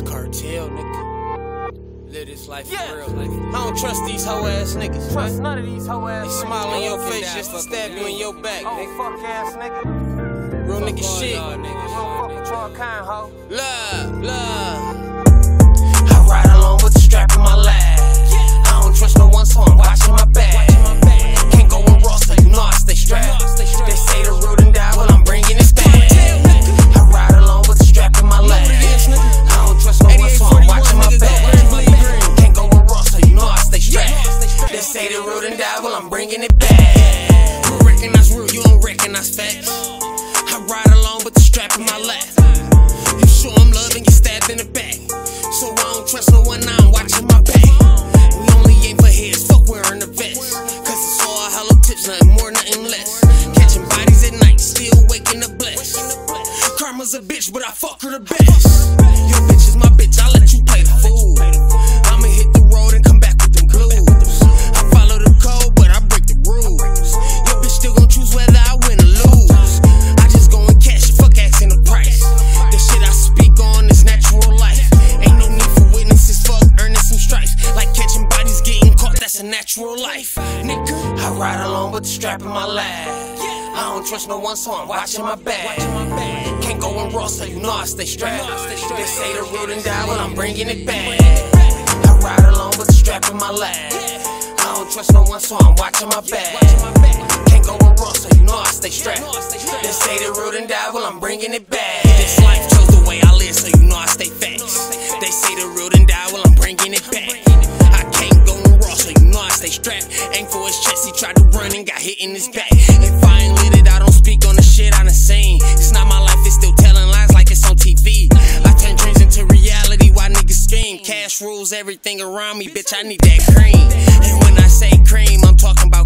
tell, nigga. Live this life yeah. for real. Like, I don't trust these hoe ass niggas. Trust none of these hoe ass They smile on your face just to stab you in your back. Oh, nigga. fuck ass nigga. Real nigga shit. Real fuck kind. Love, love. Facts. I ride along with the strap in my lap. You show 'em love and get stabbed in the back. So I don't trust no one, I'm watching my back. We only aim for heads, fuck wearing the vest. Cause it's all hollow tips, nothing more, nothing less. Catching bodies at night, still waking up blessed. Karma's a bitch, but I fuck her the best. Your bitch is my bitch, a natural life. Nigga, I ride along with the strap in my lap. I don't trust no one, so I'm watching my back. Can't go in raw, so you know I stay strapped. They say the road and die, well I'm bringing it back. I ride along with the strap in my lap. I don't trust no one, so I'm watching my back. Can't go in raw, so you know I stay strapped. They say the road and die, well I'm bringing it back. This life chose the way I stay strapped. Aim for his chest, he tried to run and got hit in his back. If I ain't lit it, I don't speak on the shit I done seen. It's not my life, it's still telling lies like it's on TV. I turn dreams into reality while niggas scream. Cash rules everything around me, bitch. I need that cream. And when I say cream, I'm talking about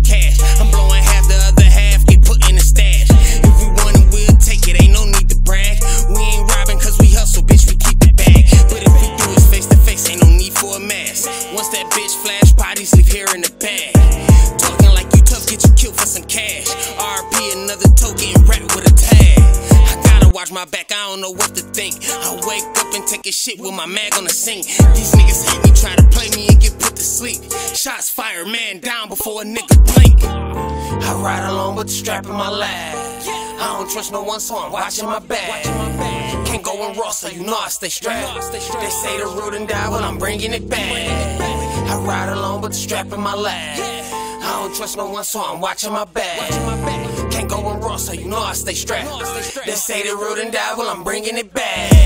my back, I don't know what to think. I wake up and take a shit with my mag on the sink. These niggas hate me, try to play me and get put to sleep. Shots fired, man down before a nigga blink. I ride along with the strap in my lap. I don't trust no one, so I'm watching my back. Can't go in raw, so you know I stay strapped. They say the road and die, well I'm bringing it back. I ride along with the strap in my lap. I don't trust no one, so I'm watching my back. Raw, so you know I stay strapped. They say the road and die, well I'm bringing it back.